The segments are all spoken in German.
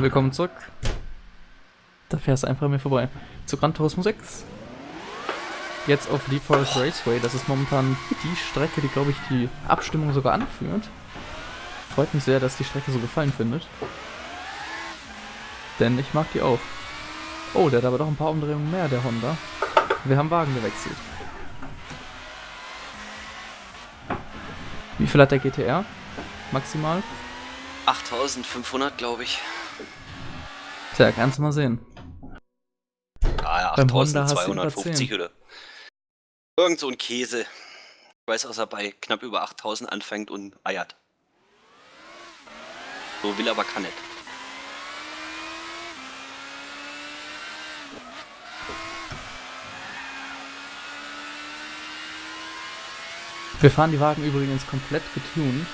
Willkommen zurück. Da fährst du einfach an mir vorbei. Zu Gran Turismo 6. Jetzt auf Default Raceway. Das ist momentan die Strecke, die, glaube ich, die Abstimmung sogar anführt. Freut mich sehr, dass die Strecke so gefallen findet. Denn ich mag die auch. Oh, der hat aber doch ein paar Umdrehungen mehr, der Honda. Wir haben Wagen gewechselt. Wie viel hat der GTR? Maximal? 8500, glaube ich. Tja, kannst du mal sehen. Ah ja, Beim Honda hast du über 8250 10. oder. Irgend so ein Käse. Ich weiß, dass er bei knapp über 8000 anfängt und eiert. So will aber kann nicht. Wir fahren die Wagen übrigens komplett getuned.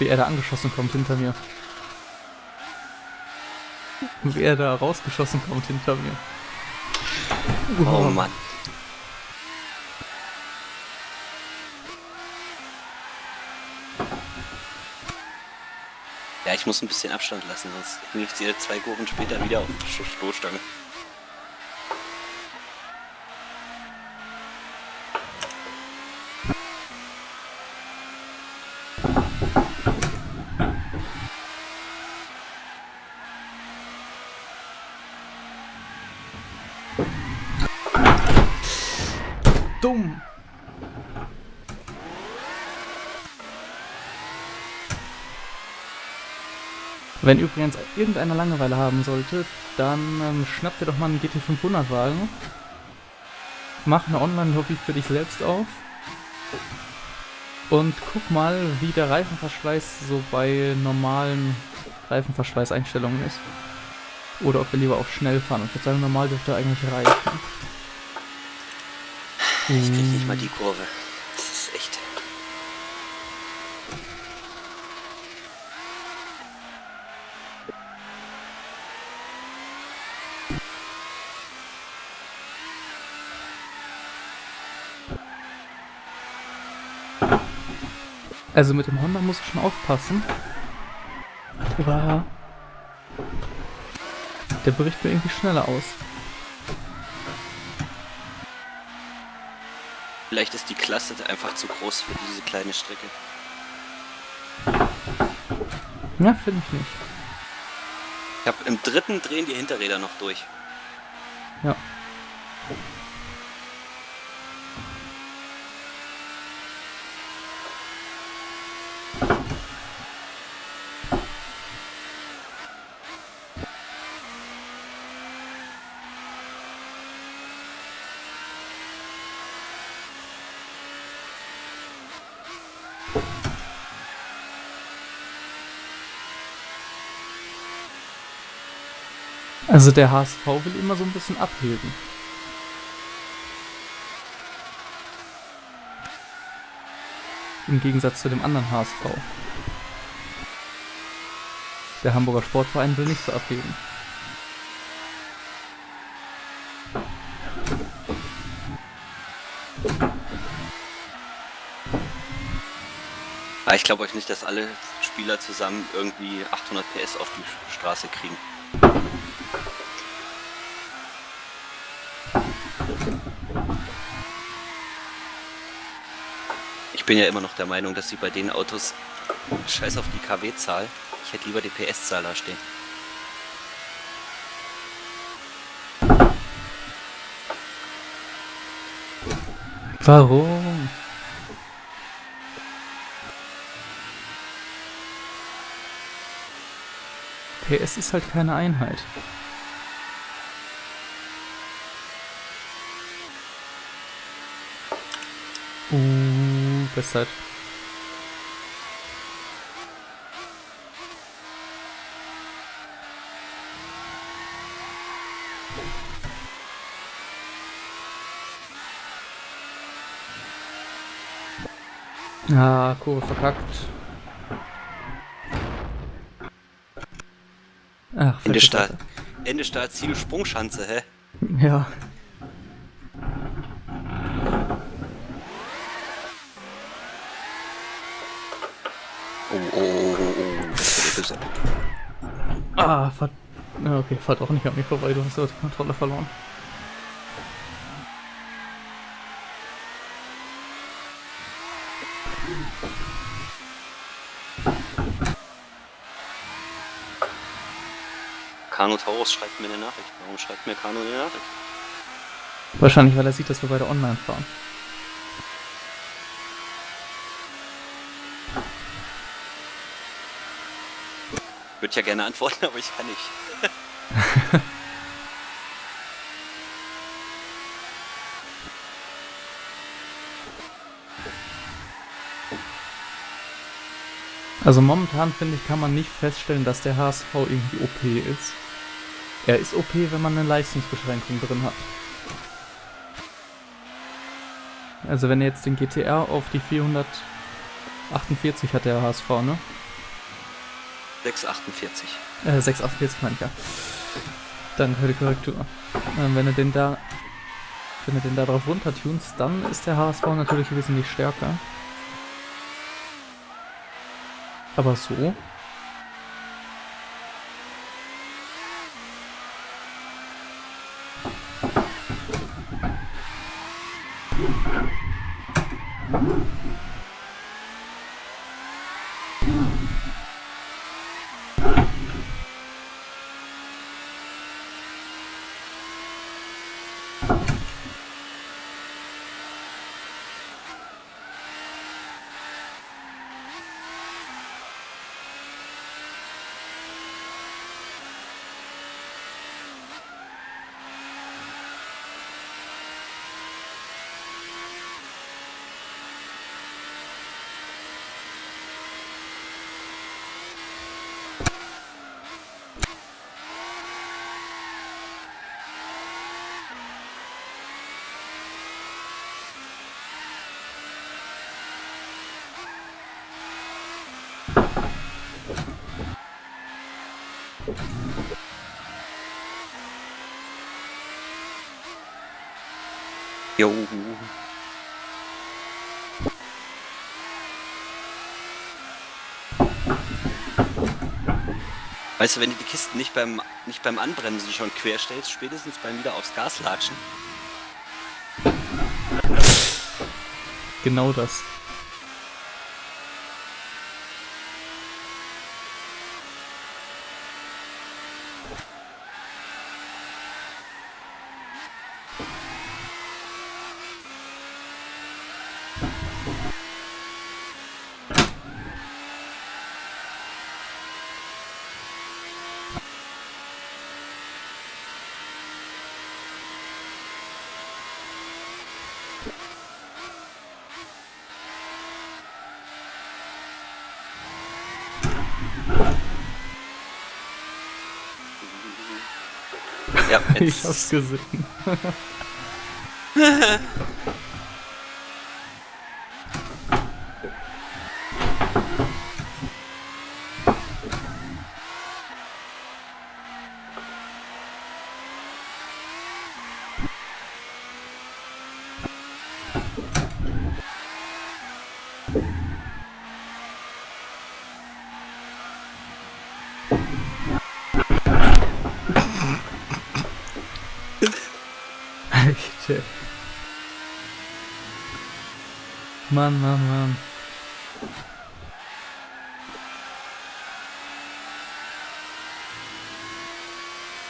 Wie er da angeschossen kommt hinter mir. Wie er da rausgeschossen kommt hinter mir. Oh Mann. Ja, ich muss ein bisschen Abstand lassen, sonst hänge ich dir zwei Kurven später wieder auf die Sto- Stoßstange. Dumm! Wenn übrigens irgendeiner Langeweile haben sollte, dann ähm, schnapp dir doch mal einen GT500 Wagen. Mach eine Online-Lobby für dich selbst auf. Und guck mal, wie der Reifenverschleiß so bei normalen Reifenverschleißeinstellungen ist. Oder ob wir lieber auf schnell fahren. Und ich würde sagen, normal dürfte eigentlich reichen. Ich krieg nicht mal die Kurve. Das ist echt. Also mit dem Honda muss ich schon aufpassen. Aber der bricht mir irgendwie schneller aus. Vielleicht ist die Klasse einfach zu groß für diese kleine Strecke. Ja, finde ich nicht. Ich habe im dritten drehen die Hinterräder noch durch. Ja. Also der HSV will immer so ein bisschen abheben. Im Gegensatz zu dem anderen HSV. Der Hamburger Sportverein will nicht so abheben. Aber ich glaube euch nicht, dass alle Spieler zusammen irgendwie 800 PS auf die Straße kriegen. Ich bin ja immer noch der Meinung, dass sie bei den Autos scheiß auf die KW-Zahl. Ich hätte lieber die PS-Zahl da stehen. Warum? PS ist halt keine Einheit. Uh, Bestzeit. Ah, Kurve verkackt. Ach, Ende Start. Ende Start, Ziel, Sprungschanze, hä? Ja. Oh, oh, oh, oh, böse. Ah, fahr. Ja, okay, fahr doch nicht an mir vorbei, du hast ja die Kontrolle verloren. Kano Taurus schreibt mir eine Nachricht. Warum schreibt mir Kano eine Nachricht? Wahrscheinlich, weil er sieht, dass wir beide online fahren. Würde ja gerne antworten, aber ich kann nicht. Also momentan finde ich, kann man nicht feststellen, dass der HSV irgendwie OP ist. Er ist OP, wenn man eine Leistungsbeschränkung drin hat. Also wenn er jetzt den GTR auf die 448 hat, der HSV, ne? 648. Äh, 648 meine ich ja. Danke für die Korrektur. Ähm, wenn er den da wenn er den da drauf runtertunst, dann ist der HSV natürlich wesentlich stärker. Aber so. Jo. Weißt du, wenn du die Kisten nicht beim, nicht beim Anbremsen schon querstellst, spätestens beim wieder aufs Gas latschen. Genau das. Ja, Ich jetzt, hab's gesehen. Mann, Mann, Mann.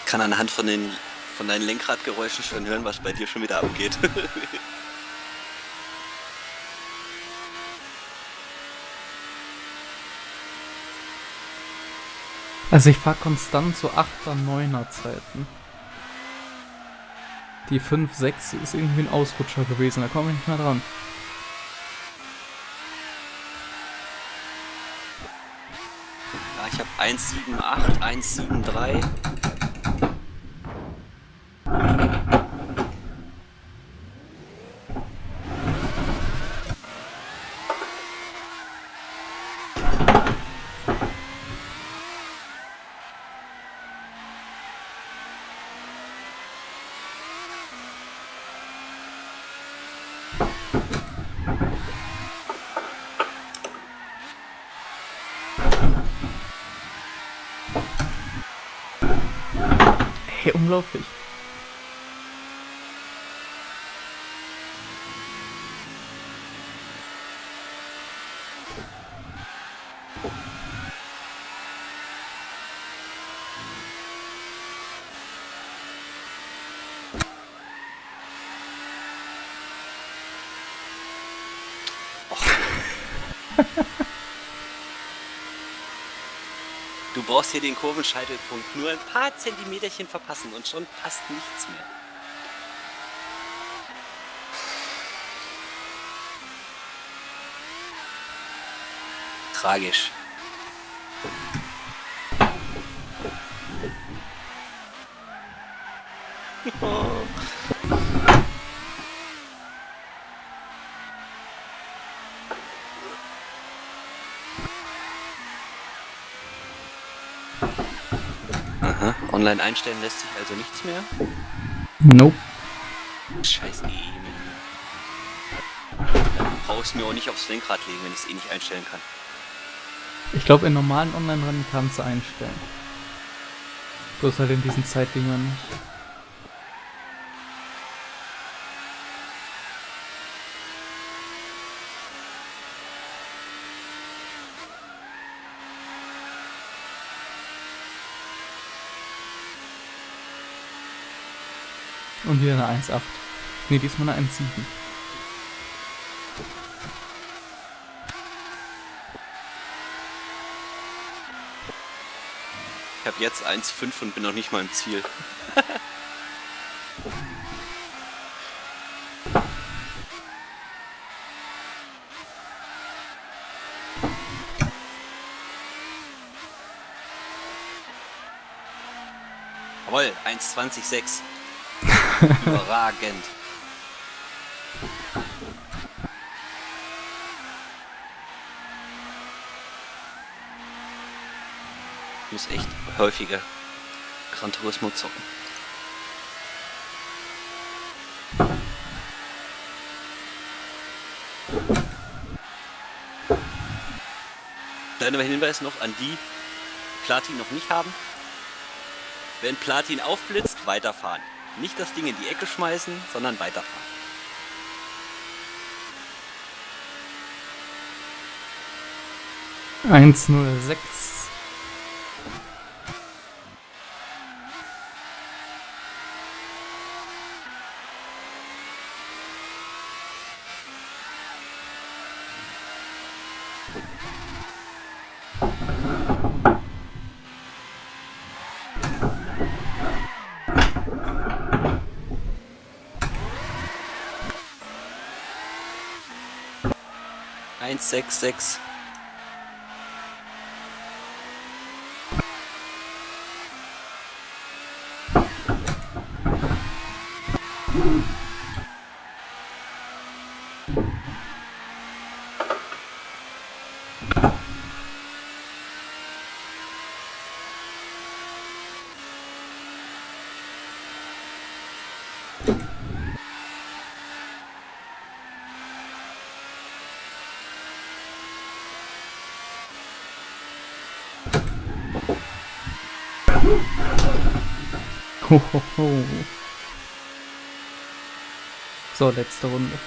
kann anhand von den von deinen Lenkradgeräuschen schon hören, was bei dir schon wieder abgeht. Also ich fahr konstant so 8er, 9er Zeiten. Die 5, 6 ist irgendwie ein Ausrutscher gewesen, da komme ich nicht mehr dran. Ich habe 178, 173. unglaublich. Du brauchst hier den Kurvenscheitelpunkt nur ein paar Zentimeterchen verpassen und schon passt nichts mehr. Tragisch. Aha, online einstellen lässt sich also nichts mehr. Nope. Scheiß E. Dann brauchst du mir auch nicht aufs Lenkrad legen, wenn ich es eh nicht einstellen kann. Ich glaube, in normalen Online-Rennen kannst du einstellen. Bloß halt in diesen Zeitdingern nicht. Und wieder eine 1,8. Ne, diesmal eine 1,7. Ich habe jetzt 1,5 und bin noch nicht mal im Ziel. Jawohl, 1,20,6. Überragend. Ich muss echt häufiger Gran Turismo zocken. Kleiner Hinweis noch an die, die Platin noch nicht haben. Wenn Platin aufblitzt, weiterfahren. Nicht das Ding in die Ecke schmeißen, sondern weiterfahren. Eins null sechs. Eins, sechs, sechs. Hohoho. So, letzte Runde.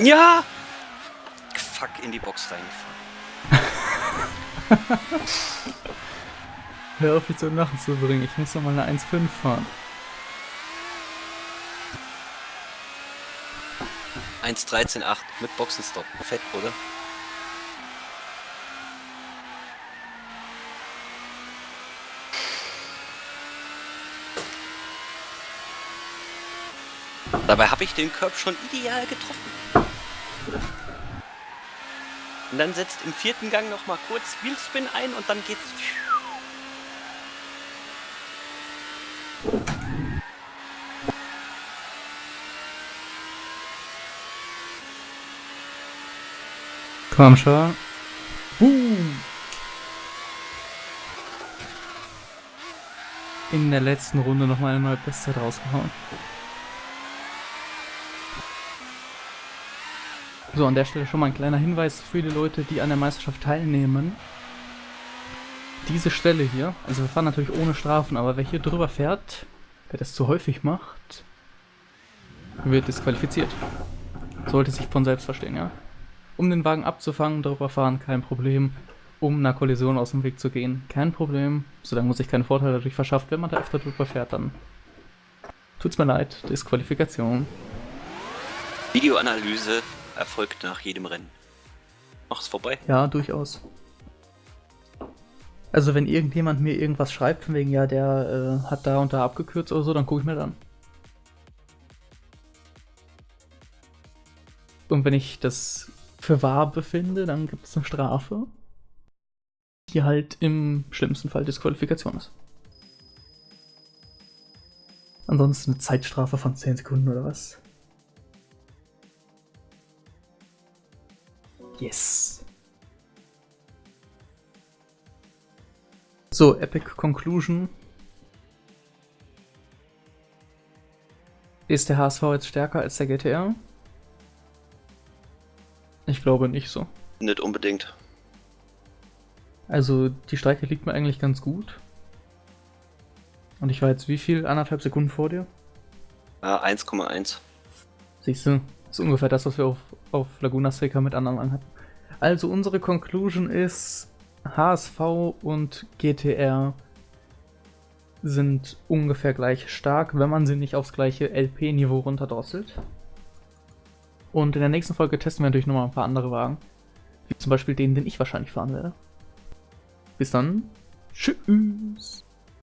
Ja! Fuck, in die Box reingefahren. Hör auf, mich zum Lachen zu bringen. Ich muss noch mal eine 1,5 fahren. 1,13,8 mit Boxenstopp. Fett, oder? Dabei habe ich den Curb schon ideal getroffen. Und dann setzt im vierten Gang noch mal kurz Wheelspin ein und dann geht's. Komm schon. Boom. in der letzten Runde nochmal eine neue Bestzeit rausgehauen. So, an der Stelle schon mal ein kleiner Hinweis für die Leute, die an der Meisterschaft teilnehmen. Diese Stelle hier, also wir fahren natürlich ohne Strafen, aber wer hier drüber fährt, wer das zu häufig macht, wird disqualifiziert. Sollte sich von selbst verstehen, ja. Um den Wagen abzufangen, drüber fahren, kein Problem. Um einer Kollision aus dem Weg zu gehen, kein Problem. Solange muss sich keinen Vorteil dadurch verschafft, wenn man da öfter drüber fährt, dann tut's mir leid, Disqualifikation. Videoanalyse erfolgt nach jedem Rennen. Mach es vorbei. Ja, durchaus. Also wenn irgendjemand mir irgendwas schreibt, von wegen, ja, der äh, hat da und da abgekürzt oder so, dann gucke ich mir dann. Und wenn ich das für wahr befinde, dann gibt es eine Strafe, die halt im schlimmsten Fall Disqualifikation ist. Ansonsten eine Zeitstrafe von 10 Sekunden oder was? Yes. So, Epic Conclusion. Ist der HSV jetzt stärker als der GTR? Ich glaube nicht so. Nicht unbedingt. Also die Strecke liegt mir eigentlich ganz gut. Und ich war jetzt wie viel? Anderthalb Sekunden vor dir? Ja, 1,1. Siehst du, das ist ungefähr das, was wir auf, auf Laguna Seca mit anderen anhatten. Also unsere Conclusion ist, HSV und GTR sind ungefähr gleich stark, wenn man sie nicht aufs gleiche LP-Niveau runterdrosselt. Und in der nächsten Folge testen wir natürlich nochmal ein paar andere Wagen. Wie zum Beispiel den, den ich wahrscheinlich fahren werde. Bis dann. Tschüss.